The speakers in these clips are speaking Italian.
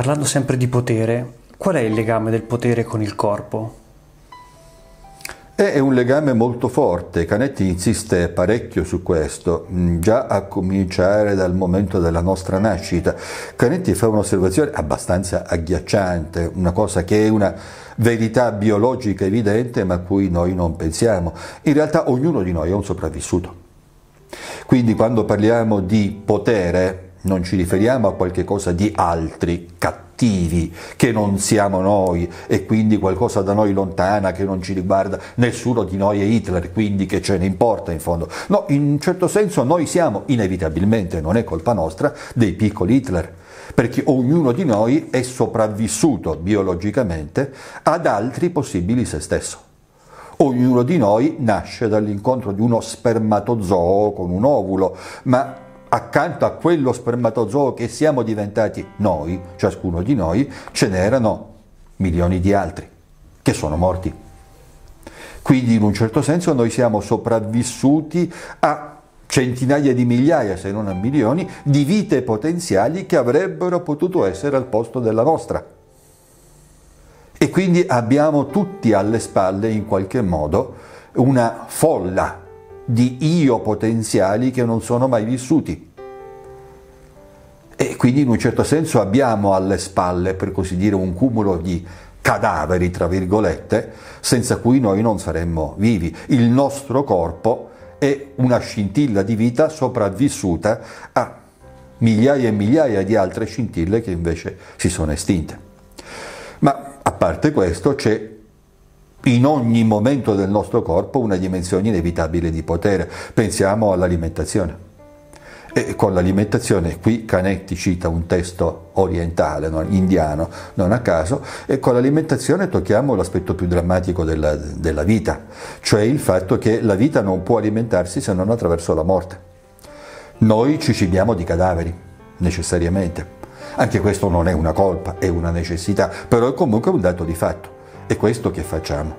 Parlando sempre di potere, qual è il legame del potere con il corpo? È un legame molto forte, Canetti insiste parecchio su questo, mm, già a cominciare dal momento della nostra nascita. Canetti fa un'osservazione abbastanza agghiacciante, una cosa che è una verità biologica evidente ma a cui noi non pensiamo. In realtà ognuno di noi è un sopravvissuto. Quindi quando parliamo di potere non ci riferiamo a qualche cosa di altri, cattivi, che non siamo noi e quindi qualcosa da noi lontana che non ci riguarda, nessuno di noi è Hitler, quindi che ce ne importa in fondo. No, in un certo senso noi siamo inevitabilmente, non è colpa nostra, dei piccoli Hitler, perché ognuno di noi è sopravvissuto biologicamente ad altri possibili se stesso. Ognuno di noi nasce dall'incontro di uno spermatozoo con un ovulo, ma accanto a quello spermatozoo che siamo diventati noi, ciascuno di noi, ce n'erano milioni di altri che sono morti. Quindi in un certo senso noi siamo sopravvissuti a centinaia di migliaia, se non a milioni, di vite potenziali che avrebbero potuto essere al posto della nostra. E quindi abbiamo tutti alle spalle in qualche modo una folla di io potenziali che non sono mai vissuti. E quindi in un certo senso abbiamo alle spalle, per così dire, un cumulo di cadaveri, tra virgolette, senza cui noi non saremmo vivi. Il nostro corpo è una scintilla di vita sopravvissuta a migliaia e migliaia di altre scintille che invece si sono estinte. Ma a parte questo c'è in ogni momento del nostro corpo una dimensione inevitabile di potere. Pensiamo all'alimentazione. E con l'alimentazione, qui Canetti cita un testo orientale, no? indiano, non a caso, e con l'alimentazione tocchiamo l'aspetto più drammatico della, della vita, cioè il fatto che la vita non può alimentarsi se non attraverso la morte. Noi ci cibiamo di cadaveri, necessariamente. Anche questo non è una colpa, è una necessità, però è comunque un dato di fatto. È questo che facciamo.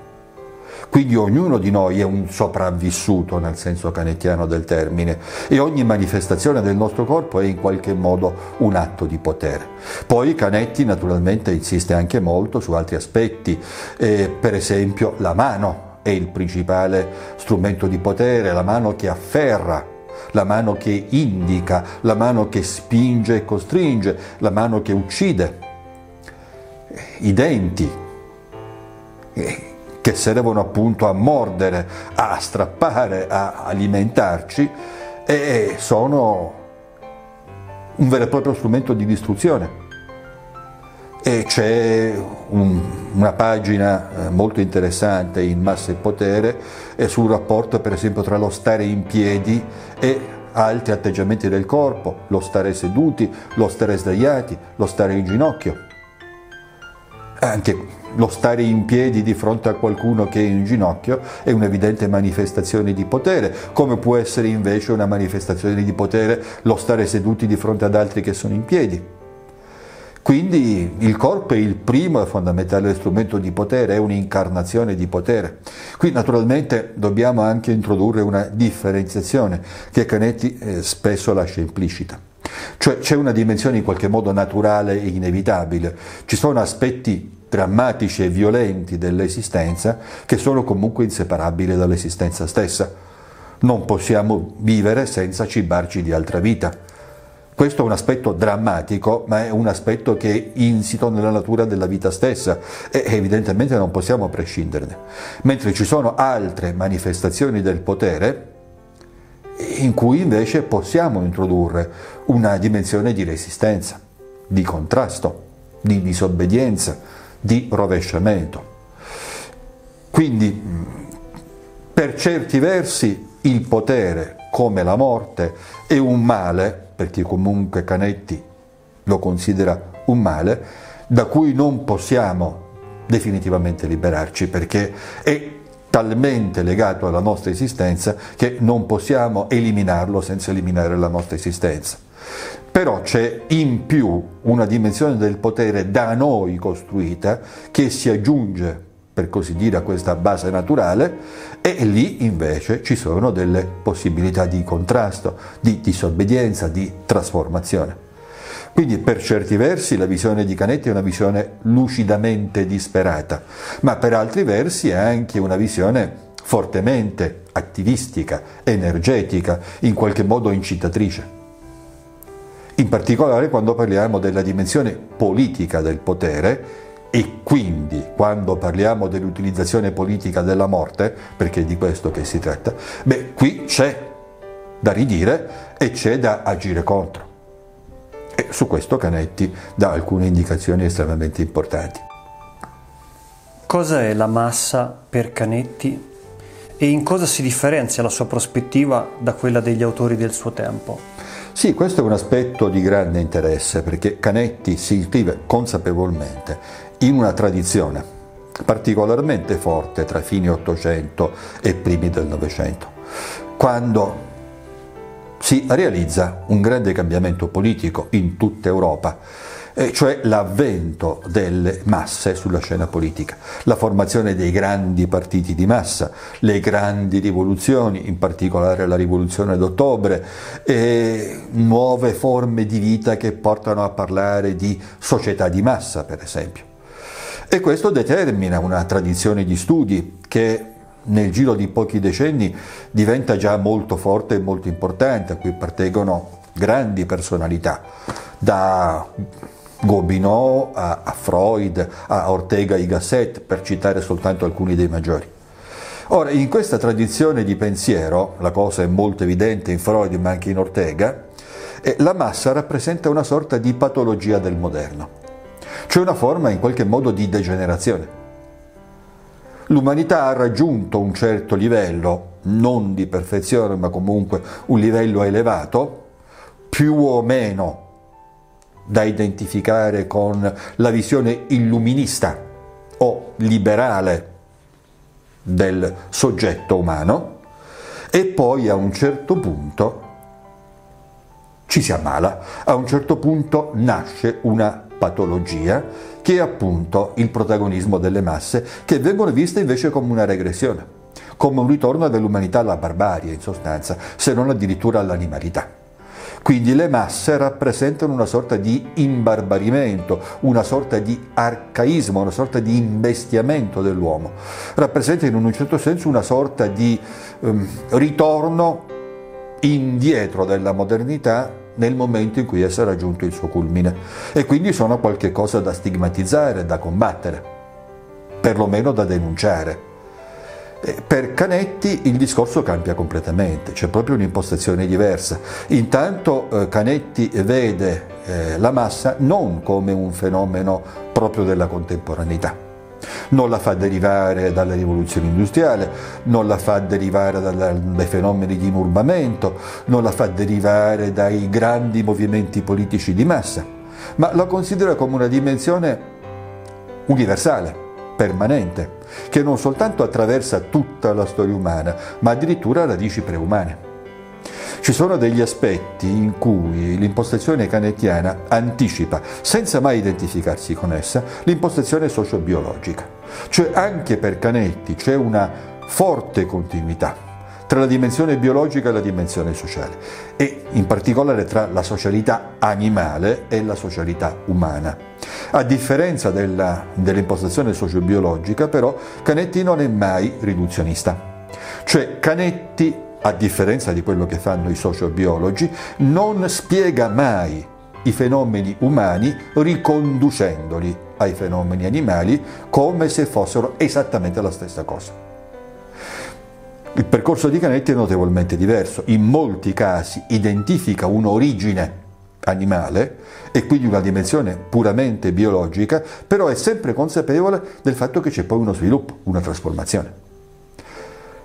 Quindi ognuno di noi è un sopravvissuto nel senso canettiano del termine e ogni manifestazione del nostro corpo è in qualche modo un atto di potere. Poi Canetti naturalmente insiste anche molto su altri aspetti, eh, per esempio la mano è il principale strumento di potere, la mano che afferra la mano che indica, la mano che spinge e costringe, la mano che uccide, i denti che servono appunto a mordere, a strappare, a alimentarci e sono un vero e proprio strumento di distruzione. E c'è un, una pagina eh, molto interessante in Massa e Potere sul rapporto per esempio tra lo stare in piedi e altri atteggiamenti del corpo, lo stare seduti, lo stare sdraiati, lo stare in ginocchio. Anche lo stare in piedi di fronte a qualcuno che è in ginocchio è un'evidente manifestazione di potere, come può essere invece una manifestazione di potere lo stare seduti di fronte ad altri che sono in piedi. Quindi il corpo è il primo e fondamentale strumento di potere, è un'incarnazione di potere. Qui naturalmente dobbiamo anche introdurre una differenziazione che Canetti eh, spesso lascia implicita. Cioè c'è una dimensione in qualche modo naturale e inevitabile, ci sono aspetti drammatici e violenti dell'esistenza che sono comunque inseparabili dall'esistenza stessa. Non possiamo vivere senza cibarci di altra vita. Questo è un aspetto drammatico, ma è un aspetto che è insito nella natura della vita stessa e evidentemente non possiamo prescinderne. Mentre ci sono altre manifestazioni del potere in cui invece possiamo introdurre una dimensione di resistenza, di contrasto, di disobbedienza, di rovesciamento. Quindi, per certi versi, il potere, come la morte, è un male, perché comunque Canetti lo considera un male, da cui non possiamo definitivamente liberarci, perché è talmente legato alla nostra esistenza che non possiamo eliminarlo senza eliminare la nostra esistenza. Però c'è in più una dimensione del potere da noi costruita che si aggiunge, per così dire, a questa base naturale e lì invece ci sono delle possibilità di contrasto, di disobbedienza, di trasformazione. Quindi per certi versi la visione di Canetti è una visione lucidamente disperata, ma per altri versi è anche una visione fortemente attivistica, energetica, in qualche modo incitatrice. In particolare quando parliamo della dimensione politica del potere e quindi quando parliamo dell'utilizzazione politica della morte, perché è di questo che si tratta, beh, qui c'è da ridire e c'è da agire contro. E su questo Canetti dà alcune indicazioni estremamente importanti. Cosa è la massa per Canetti e in cosa si differenzia la sua prospettiva da quella degli autori del suo tempo? Sì, questo è un aspetto di grande interesse perché Canetti si iscrive consapevolmente in una tradizione particolarmente forte tra fine Ottocento e primi del Novecento, quando si realizza un grande cambiamento politico in tutta Europa, cioè l'avvento delle masse sulla scena politica, la formazione dei grandi partiti di massa, le grandi rivoluzioni, in particolare la rivoluzione d'ottobre, e nuove forme di vita che portano a parlare di società di massa, per esempio. E questo determina una tradizione di studi che nel giro di pochi decenni diventa già molto forte e molto importante, a cui appartengono grandi personalità, da Gobineau a, a Freud, a Ortega y Gasset, per citare soltanto alcuni dei maggiori. Ora, in questa tradizione di pensiero, la cosa è molto evidente in Freud ma anche in Ortega, eh, la massa rappresenta una sorta di patologia del moderno, cioè una forma in qualche modo di degenerazione l'umanità ha raggiunto un certo livello, non di perfezione, ma comunque un livello elevato, più o meno da identificare con la visione illuminista o liberale del soggetto umano, e poi a un certo punto ci si ammala, a un certo punto nasce una patologia che è appunto il protagonismo delle masse, che vengono viste invece come una regressione, come un ritorno dell'umanità alla barbarie in sostanza, se non addirittura all'animalità. Quindi le masse rappresentano una sorta di imbarbarimento, una sorta di arcaismo, una sorta di imbestiamento dell'uomo. Rappresentano in un certo senso una sorta di um, ritorno indietro della modernità nel momento in cui essa ha raggiunto il suo culmine e quindi sono qualcosa da stigmatizzare, da combattere, perlomeno da denunciare. Per Canetti il discorso cambia completamente, c'è proprio un'impostazione diversa. Intanto eh, Canetti vede eh, la massa non come un fenomeno proprio della contemporaneità, non la fa derivare dalla rivoluzione industriale, non la fa derivare dai fenomeni di inurbamento, non la fa derivare dai grandi movimenti politici di massa, ma la considera come una dimensione universale, permanente, che non soltanto attraversa tutta la storia umana, ma addirittura radici preumane. Ci sono degli aspetti in cui l'impostazione canettiana anticipa, senza mai identificarsi con essa, l'impostazione sociobiologica. Cioè anche per Canetti c'è una forte continuità tra la dimensione biologica e la dimensione sociale e in particolare tra la socialità animale e la socialità umana. A differenza della, dell'impostazione sociobiologica però Canetti non è mai riduzionista. Cioè Canetti a differenza di quello che fanno i sociobiologi, non spiega mai i fenomeni umani riconducendoli ai fenomeni animali come se fossero esattamente la stessa cosa. Il percorso di Canetti è notevolmente diverso, in molti casi identifica un'origine animale e quindi una dimensione puramente biologica, però è sempre consapevole del fatto che c'è poi uno sviluppo, una trasformazione.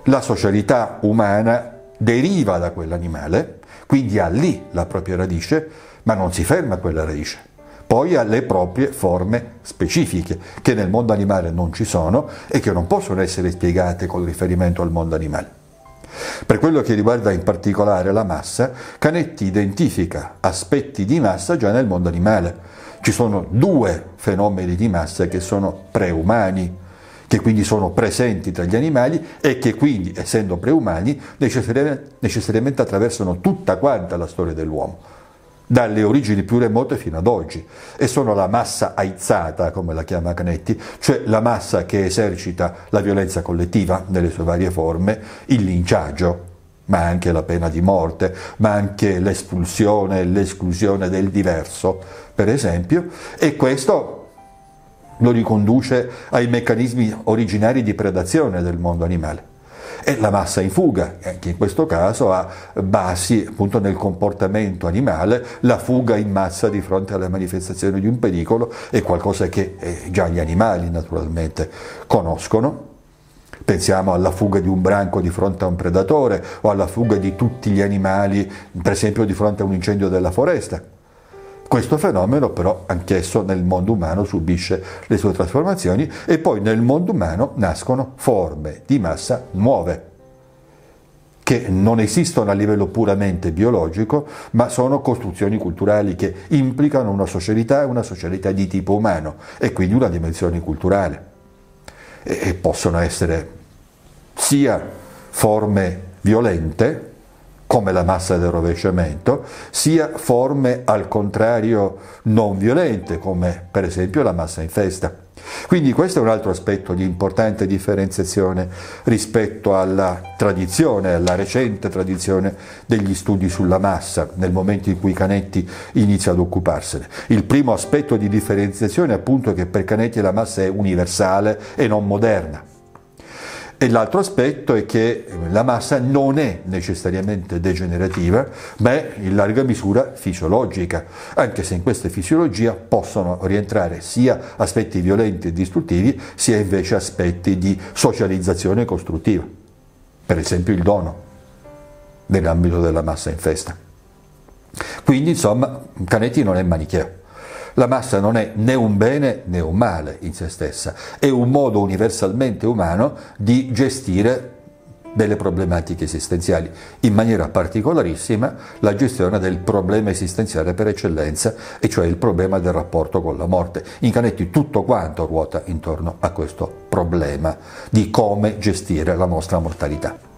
La socialità umana deriva da quell'animale, quindi ha lì la propria radice, ma non si ferma a quella radice. Poi ha le proprie forme specifiche, che nel mondo animale non ci sono e che non possono essere spiegate con riferimento al mondo animale. Per quello che riguarda in particolare la massa, Canetti identifica aspetti di massa già nel mondo animale. Ci sono due fenomeni di massa che sono preumani, che quindi sono presenti tra gli animali e che quindi, essendo preumani, necessariamente, attraversano tutta quanta la storia dell'uomo. Dalle origini più remote fino ad oggi e sono la massa aizzata, come la chiama Canetti, cioè la massa che esercita la violenza collettiva nelle sue varie forme, il linciaggio, ma anche la pena di morte, ma anche l'espulsione l'esclusione del diverso, per esempio, e questo lo riconduce ai meccanismi originari di predazione del mondo animale e la massa in fuga, anche in questo caso ha basi appunto nel comportamento animale, la fuga in massa di fronte alla manifestazione di un pericolo è qualcosa che eh, già gli animali naturalmente conoscono. Pensiamo alla fuga di un branco di fronte a un predatore o alla fuga di tutti gli animali, per esempio di fronte a un incendio della foresta. Questo fenomeno però anch'esso nel mondo umano subisce le sue trasformazioni e poi nel mondo umano nascono forme di massa nuove che non esistono a livello puramente biologico, ma sono costruzioni culturali che implicano una socialità una socialità di tipo umano e quindi una dimensione culturale. E possono essere sia forme violente, come la massa del rovesciamento, sia forme al contrario non violente, come per esempio la massa in festa. Quindi questo è un altro aspetto di importante differenziazione rispetto alla tradizione, alla recente tradizione degli studi sulla massa, nel momento in cui Canetti inizia ad occuparsene. Il primo aspetto di differenziazione è appunto che per Canetti la massa è universale e non moderna e l'altro aspetto è che la massa non è necessariamente degenerativa, ma è in larga misura fisiologica, anche se in questa fisiologia possono rientrare sia aspetti violenti e distruttivi, sia invece aspetti di socializzazione costruttiva, per esempio il dono, nell'ambito della massa in festa. Quindi, insomma, Canetti non è manicheo. La massa non è né un bene né un male in se stessa, è un modo universalmente umano di gestire delle problematiche esistenziali, in maniera particolarissima la gestione del problema esistenziale per eccellenza, e cioè il problema del rapporto con la morte. In Canetti tutto quanto ruota intorno a questo problema di come gestire la nostra mortalità.